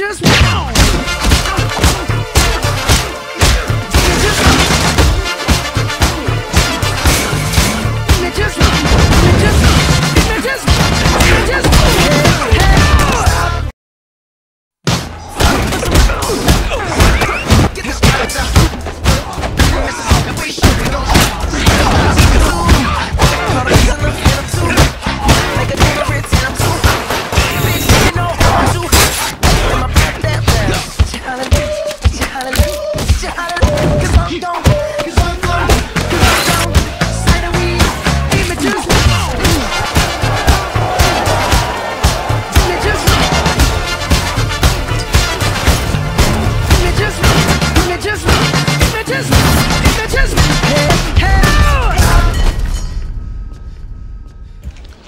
just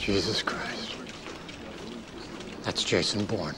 Jesus Christ. That's Jason Bourne.